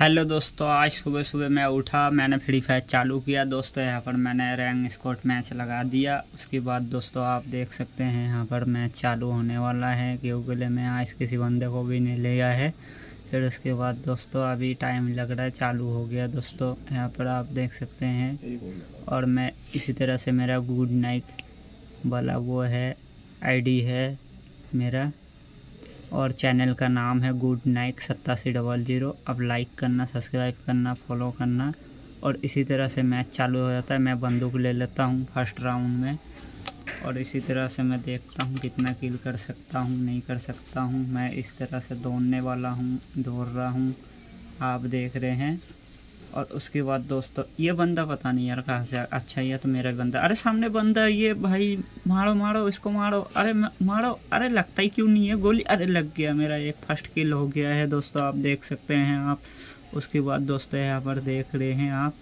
Hello दोस्तों, आज सुबह सुबह मैं उठा, मैंने फ्री फायर चालू किया दोस्तों, यहाँ पर मैंने रैंक स्कॉट मैच लगा दिया। उसके बाद दोस्तों, आप देख सकते हैं यहाँ पर मैच चालू होने वाला है। क्योंकि मैं आज किसी बंदे को भी नहीं लिया है। फिर उसके बाद दोस्तों, अभी टाइम लग रहा है, चालू हो गया दोस्तों। यहाँ पर आप देख सकते हैं। और मैं इसी तरह से मेरा गुड नाइट वाला वो है आईडी है मेरा। और चैनल का नाम है गुड नाइट सत्तासी डबल ज़ीरो। अब लाइक करना सब्सक्राइब करना फॉलो करना। और इसी तरह से मैच चालू हो जाता है। मैं बंदूक ले लेता हूँ फ़र्स्ट राउंड में। और इसी तरह से मैं देखता हूँ कितना किल कर सकता हूँ, नहीं कर सकता हूँ। मैं इस तरह से दौड़ने वाला हूँ, दौड़ रहा हूँ। आप देख रहे हैं। और उसके बाद दोस्तों, ये बंदा पता नहीं यार कहाँ से अच्छा ये तो मेरा बंदा। अरे सामने बंदा ये भाई, मारो मारो, इसको मारो। अरे मारो, अरे लगता ही क्यों नहीं है? गोली, अरे लग गया मेरा एक फ़र्स्ट किल हो गया है दोस्तों, आप देख सकते हैं आप। उसके बाद दोस्तों यहाँ पर देख रहे हैं आप।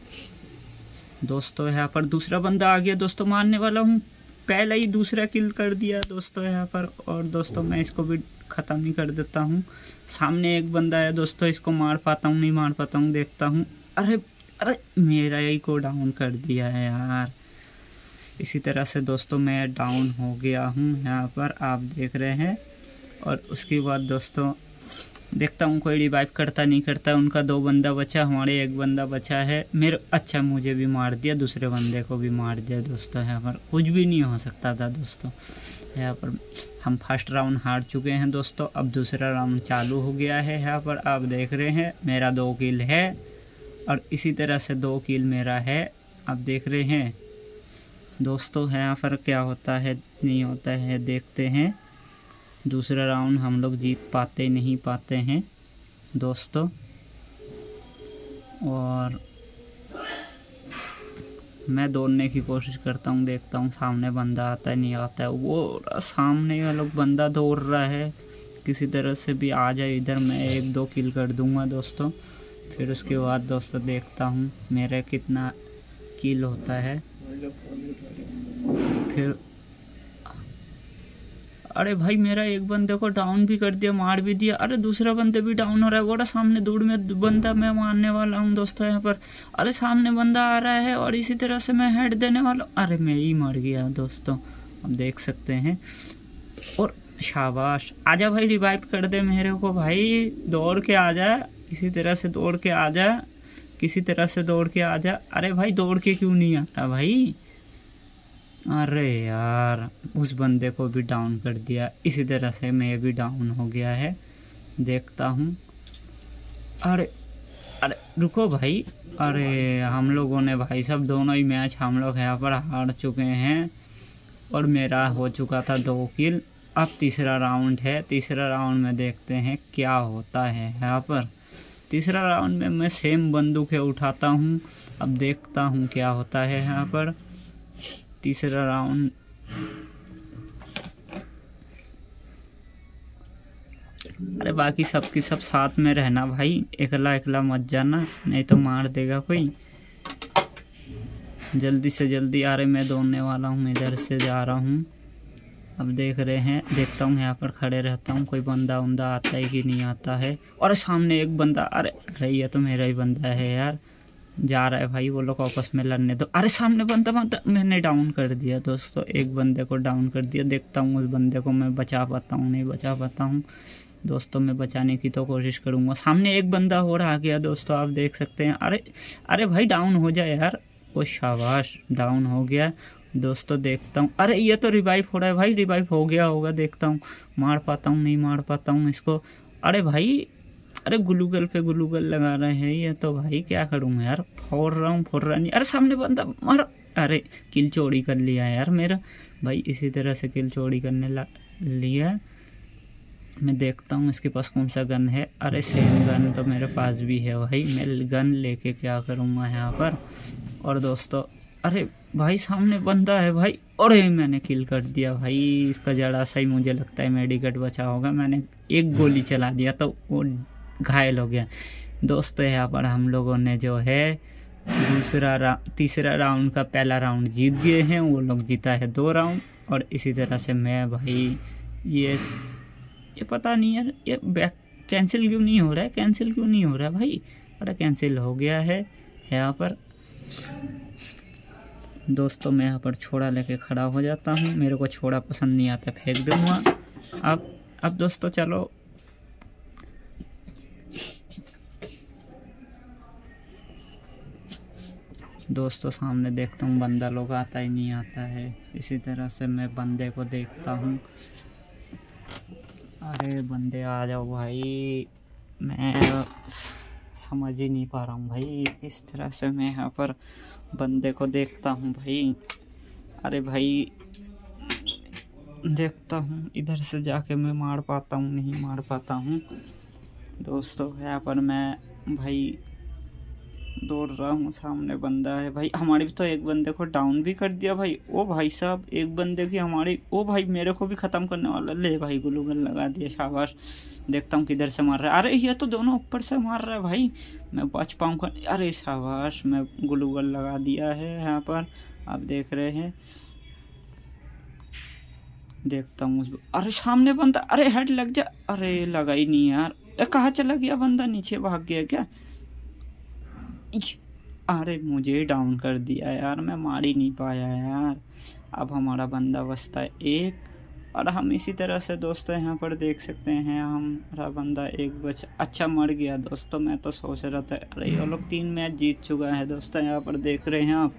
दोस्तों यहाँ पर दूसरा बंदा आ गया, दोस्तों मारने वाला हूँ। पहला ही दूसरा किल कर दिया दोस्तों यहाँ पर। और दोस्तों मैं इसको भी ख़त्म ही कर देता हूँ। सामने एक बंदा है दोस्तों, इसको मार पाता हूँ, नहीं मार पाता हूँ, देखता हूँ। अरे अरे, मेरा ही को डाउन कर दिया है यार। इसी तरह से दोस्तों, मैं डाउन हो गया हूँ यहाँ पर, आप देख रहे हैं। और उसके बाद दोस्तों, देखता हूँ, कोई रिवाइव करता नहीं करता, उनका दो बंदा बचा, हमारे एक बंदा बचा है। मेरे अच्छा मुझे भी मार दिया, दूसरे बंदे को भी मार दिया दोस्तों, यहाँ पर। कुछ भी नहीं हो सकता था दोस्तों। यहाँ पर हम फ़र्स्ट राउंड हार चुके हैं दोस्तों, अब दूसरा राउंड चालू हो गया है यहाँ पर, आप देख रहे हैं, मेरा दो किल है। और इसी तरह से दो किल मेरा है। आप देख रहे हैं। दोस्तों, यहाँ पर क्या होता है, नहीं होता है, देखते हैं। दूसरा राउंड हम लोग जीत पाते, नहीं पाते हैं, दोस्तों। और मैं दौड़ने की कोशिश करता हूँ, देखता हूँ, सामने बंदा आता है, नहीं आता है। वो सामने वाला बंदा दौड़ रहा है। किसी तरह से भी आ जाए, इधर मैं एक दो किल कर दूँगा, दोस्तों। फिर उसके बाद दोस्तों देखता हूँ मेरा कितना किल होता है। फिर अरे भाई मेरा एक बंदे को डाउन भी कर दिया, मार भी दिया। अरे दूसरा बंदे भी डाउन हो रहा है बोला सामने दूर में बंदा मैं मारने वाला हूँ दोस्तों यहाँ पर। अरे सामने बंदा आ रहा है और इसी तरह से मैं हेड देने वाला अरे मैं ही मर गया दोस्तों अब देख सकते हैं। और शाबाश, आजा भाई रिवाइव कर दे मेरे को भाई, दौड़ के आ जाए किसी तरह से दौड़ के आ जा, किसी तरह से दौड़ के आ जा। अरे भाई, दौड़ के क्यों नहीं आता भाई? अरे यार, उस बंदे को भी डाउन कर दिया। इसी तरह से मैं भी डाउन हो गया है। देखता हूँ। अरे अरे, रुको भाई। अरे, हम लोगों ने भाई सब दोनों ही मैच हम लोग यहाँ पर हार चुके हैं। और मेरा हो चुका था दो किल अब तीसरा राउंड है। तीसरा राउंड में देखते हैं क्या होता है यहाँ पर। तीसरा राउंड में मैं सेम बंदूकें उठाता हूँ। अब देखता हूँ क्या होता है यहाँ पर। तीसरा राउंड। अरे बाकी सबकी सब साथ में रहना भाई। एकला एकला मत जाना, नहीं तो मार देगा कोई। जल्दी से जल्दी आ रहे, मैं दौड़ने वाला हूँ, इधर से जा रहा हूँ। अब देख रहे हैं, देखता हूँ यहाँ पर खड़े रहता हूँ, कोई बंदा उंदा आता है कि नहीं आता है। और सामने एक बंदा, अरे अरे ये तो मेरा ही बंदा है यार, जा रहा है भाई, वो लोग आपस में लड़ने दो। अरे सामने बंदा बंदा, मैंने डाउन कर दिया दोस्तों, एक बंदे को डाउन कर दिया, देखता हूँ उस बंदे को मैं बचा पाता हूँ, नहीं बचा पाता हूँ। दोस्तों, मैं बचाने की तो कोशिश करूँगा। सामने एक बंदा हो रहा गया दोस्तों, आप देख सकते हैं। अरे अरे भाई डाउन हो जाए यार, वो शाबाश डाउन हो गया। दोस्तों, देखता हूँ। अरे, ये तो रिवाइव हो रहा है भाई रिवाइव हो गया होगा, देखता हूँ। मार पाता हूँ, नहीं मार पाता हूँ इसको। अरे भाई, अरे गुलूगल पे गुलूगल लगा रहे हैं ये तो भाई, क्या करूँ यार? फोड़ रहा हूँ, फोड़ रहा नहीं। अरे, सामने बंदा मार। अरे किल चोरी कर लिया यार मेरा। भाई, इसी तरह से किल चोरी करने ला लिया। मैं देखता हूँ इसके पास कौन सा गन है। अरे सेम गन तो मेरे पास भी है भाई। मैं गन लेके क्या करूँगा यहाँ पर? और दोस्तों अरे भाई सामने बंदा है भाई। अरे मैंने किल कर दिया भाई। इसका जड़ा सा ही मुझे लगता है मेडिकट बचा होगा। मैंने एक गोली चला दिया तो वो घायल हो गया। दोस्तों यहाँ पर हम लोगों ने जो है दूसरा रा, तीसरा राउंड का पहला राउंड जीत गए हैं। वो लोग जीता है दो राउंड और इसी तरह से मैं भाई ये ये पता नहीं यार ये बैक कैंसिल क्यों नहीं हो रहा है? कैंसिल क्यों नहीं हो रहा है भाई? अरे कैंसिल हो गया है यहाँ पर। दोस्तों, मैं यहाँ पर छोड़ा लेके खड़ा हो जाता हूँ। मेरे को छोड़ा पसंद नहीं आता, फेंक दूँगा। अब अब दोस्तों, चलो। दोस्तों, सामने देखता हूँ, बंदा लोग आता ही नहीं आता है। इसी तरह से मैं बंदे को देखता हूँ। अरे, बंदे, आ जाओ भाई। मैं समझ ही नहीं पा रहा हूँ भाई। इस तरह से मैं यहाँ पर बंदे को देखता हूँ भाई। अरे भाई, देखता हूँ, इधर से जाके मैं मार पाता हूँ, नहीं मार पाता हूँ। दोस्तों, यहाँ पर मैं भाई दौड़ रहा हूँ, सामने बंदा है भाई। हमारे भी तो एक बंदे को डाउन भी कर दिया भाई। ओ भाई साहब, एक बंदे की हमारी, ओ भाई मेरे को भी ख़त्म करने वाला। ले भाई गुलूगल लगा दिया, शाबाश। देखता हूँ किधर से मार रहा है। अरे, ये तो दोनों ऊपर से मार रहा है भाई। मैं बच पाऊँगा अरे, शाबाश, मैं गुलूगल लगा दिया है यहाँ पर। आप देख रहे हैं। देखता हूँ अरे, सामने बंदा अरे हेड लग जा। अरे, लगा ही नहीं यार। कहाँ चला गया बंदा? नीचे भाग गया क्या? अरे मुझे डाउन कर दिया यार, मैं मार ही नहीं पाया यार। अब हमारा बंदा बसता है एक, और हम इसी तरह से दोस्तों यहाँ पर देख सकते हैं, हमारा बंदा एक बच अच्छा मर गया दोस्तों मैं तो सोच रहा था, अरे ये लोग तीन मैच जीत चुका है दोस्तों, यहाँ पर देख रहे हैं आप।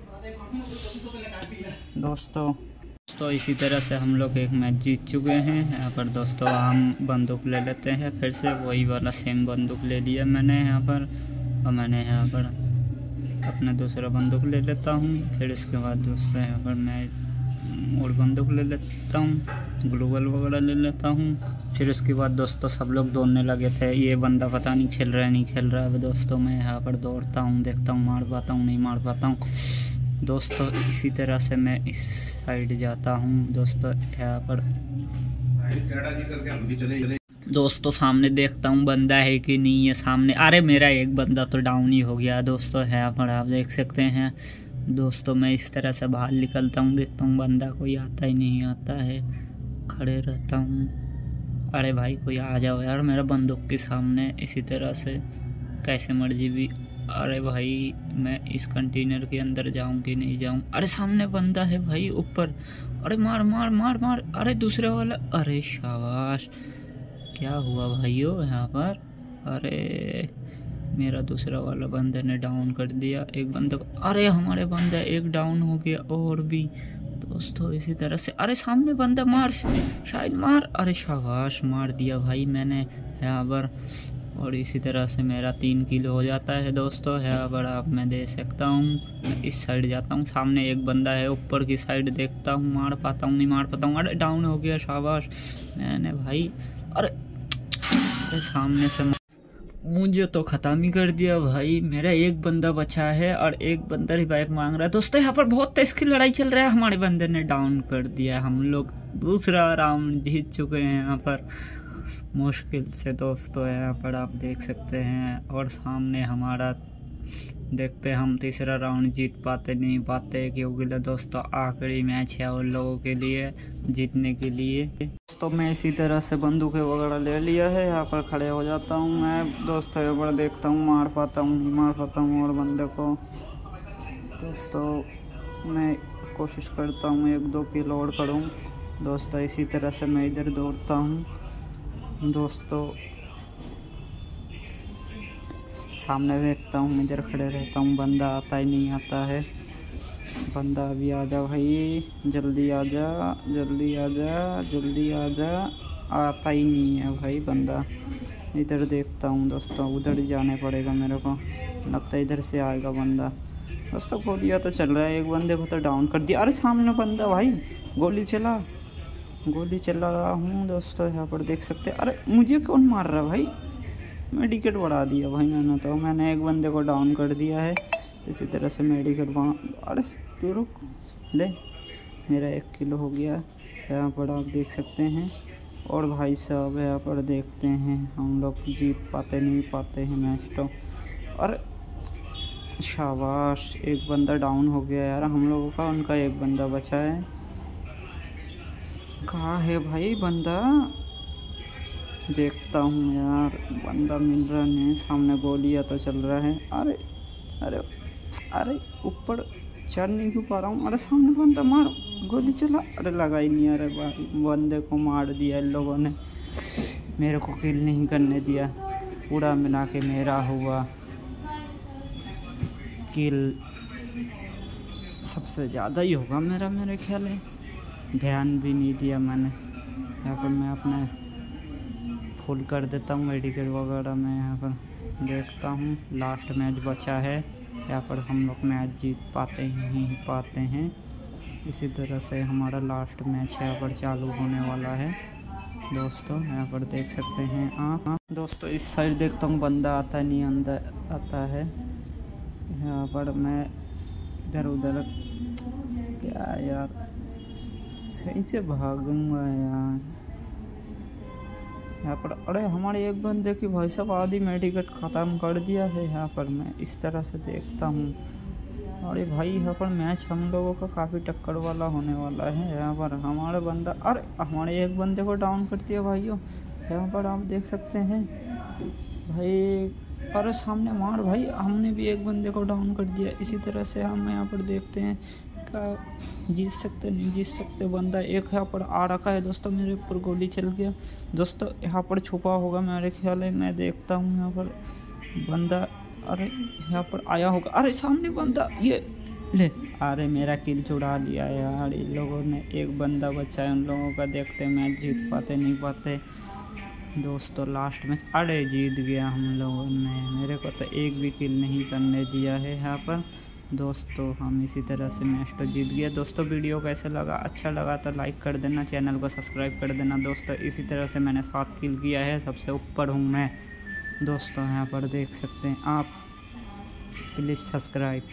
दोस्तों दोस्तों, इसी तरह से हम लोग एक मैच जीत चुके हैं। यहाँ पर दोस्तों, हम बंदूक ले लेते हैं, फिर से वही वाला सेम बंदूक ले लिया मैंने यहाँ पर, और मैंने यहाँ पर अपना दूसरा बंदूक ले लेता हूँ, फिर इसके बाद यहाँ पर मैं और बंदूक ले लेता हूँ ग्लोबल वगैरह ले लेता हूँ, फिर उसके बाद दोस्तों सब लोग दौड़ने लगे थे। ये बंदा पता नहीं खेल रहा है, नहीं खेल रहा है। दोस्तों मैं यहाँ पर दौड़ता हूँ, देखता हूँ मार पाता हूँ, नहीं मार पाता हूँ। दोस्तों इसी तरह से मैं इस साइड जाता हूँ। दोस्तों यहाँ पर दोस्तों सामने देखता हूँ, बंदा है कि नहीं है सामने। अरे मेरा एक बंदा तो डाउन ही हो गया दोस्तों, है पर आप देख सकते हैं। दोस्तों मैं इस तरह से बाहर निकलता हूँ, देखता हूँ बंदा कोई आता ही, नहीं आता है। खड़े रहता हूँ। अरे भाई कोई आ जाओ यार मेरा बंदूक के सामने, इसी तरह से। कैसे मर्ज़ी भी। अरे भाई मैं इस कंटेनर के अंदर जाऊँ कि नहीं जाऊँ। अरे सामने बंदा है भाई ऊपर। अरे मार मार मार मार। अरे दूसरे वाला। अरे शाबाश। क्या हुआ भाइयों यहाँ पर? अरे, मेरा दूसरा वाला बंदे ने डाउन कर दिया। एक बंदे को अरे, हमारे बंदा एक डाउन हो गया और भी। दोस्तों, इसी तरह से अरे, सामने बंदा मार शायद मार अरे, शाबाश, मार दिया भाई मैंने यहाँ पर। और इसी तरह से मेरा तीन किलो हो जाता है दोस्तों। यहाँ पर आप मैं दे सकता हूँ। इस साइड जाता हूँ। सामने एक बंदा है, ऊपर की साइड देखता हूँ। मार पाता हूँ, नहीं मार पाता हूँ। अरे डाउन हो गया, शाबाश। मैंने भाई अरे। सामने से मुझे तो ख़त्म ही कर दिया भाई। मेरा एक बंदा बचा है और एक बंदा रिवाइव मांग रहा है। दोस्तों, यहाँ पर बहुत तेज की लड़ाई चल रहा है। हमारे बंदे ने डाउन कर दिया हम लोग दूसरा राउंड जीत चुके हैं यहाँ पर। मुश्किल से दोस्तों, यहाँ पर आप देख सकते हैं। और सामने हमारा देखते हम तीसरा राउंड जीत पाते नहीं पाते क्योंकि दोस्तों आखिरी मैच है उन लोगों के लिए, जीतने के लिए। दोस्तों मैं इसी तरह से बंदूकें वगैरह ले लिया है, यहाँ पर खड़े हो जाता हूँ मैं। दोस्तों यहाँ पर देखता हूँ, मार पाता हूँ मार पाता हूँ और बंदे को। दोस्तों मैं कोशिश करता हूँ एक दो की लोड करूँ। दोस्तों इसी तरह से मैं इधर दौड़ता हूँ। दोस्तों सामने देखता हूँ, इधर खड़े रहता हूँ, बंदा आता ही नहीं आता है। बंदा अभी आ जा भाई, जल्दी आ जा, जल्दी आ जा, जल्दी आ जा। आता ही नहीं है भाई बंदा। इधर देखता हूँ दोस्तों, उधर जाने पड़ेगा मेरे को। लगता है इधर से आएगा बंदा। दोस्तों, गोलियाँ तो चल रहा है, एक बंदे को तो डाउन कर दिया। अरे, सामने बंदा भाई, गोली चला। गोली चला रहा हूँ दोस्तों, यहाँ पर देख सकते अरे, मुझे कौन मार रहा भाई? मेडिकेट बढ़ा दिया भाई मैंने तो। मैंने एक बंदे को डाउन कर दिया है। इसी तरह से मेडिकेट अरे तू रुक। ले, मेरा एक किलो हो गया। यहाँ पर आप देख सकते हैं। और भाई साहब, यहाँ पर देखते हैं। हम लोग जीत पाते, नहीं पाते हैं मैच तो। और शाबाश, एक बंदा डाउन हो गया यार। हम लोगों का, उनका एक बंदा बचा है। कहाँ है भाई बंदा? देखता हूँ यार, बंदा मिल रहा नहीं, सामने गोलियाँ तो चल रहा है। अरे अरे अरे, ऊपर चढ़ नहीं क्यों पा रहा हूँ? अरे, सामने बंदा मार, गोली चला। अरे लगा ही नहीं, अरे भाई, बंदे को मार दिया इन लोगों ने। मेरे को किल नहीं करने दिया। पूरा मिला के मेरा हुआ किल। सबसे ज़्यादा ही होगा मेरा, मेरे ख्याल है। ध्यान भी नहीं दिया मैंने। यहाँ पर मैं अपने फुल कर देता हूँ मेडिकल वगैरह में, यहाँ पर देखता हूँ। लास्ट मैच बचा है। यहाँ पर हम लोग मैच जीत पाते ही नहीं पाते हैं। इसी तरह से हमारा लास्ट मैच यहाँ पर चालू होने वाला है। दोस्तों, यहाँ पर देख सकते हैं आप। दोस्तों, इस साइड देखता हूँ, बंदा आता नहीं, अंदर आता है। यहाँ पर मैं इधर उधर, क्या यार, सही से भागूँगा यार। यहाँ पर। अरे, हमारे एक बंदे की भाई साहब, आधी मेडिकेट ख़त्म कर दिया है यहाँ पर। मैं इस तरह से देखता हूँ। अरे भाई, यहाँ पर मैच हम लोगों का काफ़ी टक्कर वाला होने वाला है यहाँ पर। हमारे बंदा, अरे, हमारे एक बंदे को डाउन कर दिया भाइयों। यहाँ पर आप देख सकते हैं। भाई, अरे, सामने मार, भाई, हमने भी एक बंदे को डाउन कर दिया। इसी तरह से हम यहाँ पर देखते हैं। का जीत सकते, नहीं जीत सकते, बंदा एक यहाँ पर आ रखा है। दोस्तों, मेरे ऊपर गोली चल गया। दोस्तों, यहाँ पर छुपा होगा मेरे ख्याल है, मैं देखता हूँ यहाँ पर। बंदा, अरे, यहाँ पर आया होगा। अरे, सामने बंदा, ये ले। अरे, मेरा किल चुरा लिया यार। इन लोगों ने एक बंदा बचा है, उन लोगों का देखते मैच जीत पाते, नहीं पाते। दोस्तों लास्ट मैच अरे, जीत गया हम लोगों ने। मेरे को तो एक भी किल नहीं करने दिया है यहाँ पर। दोस्तों, हम इसी तरह से मैच तो जीत गया दोस्तों, वीडियो कैसे लगा? अच्छा लगा तो लाइक कर देना, चैनल को सब्सक्राइब कर देना। दोस्तों, इसी तरह से मैंने सात किल किया है, सबसे ऊपर हूँ मैं। दोस्तों, यहाँ पर देख सकते हैं आप। Please subscribe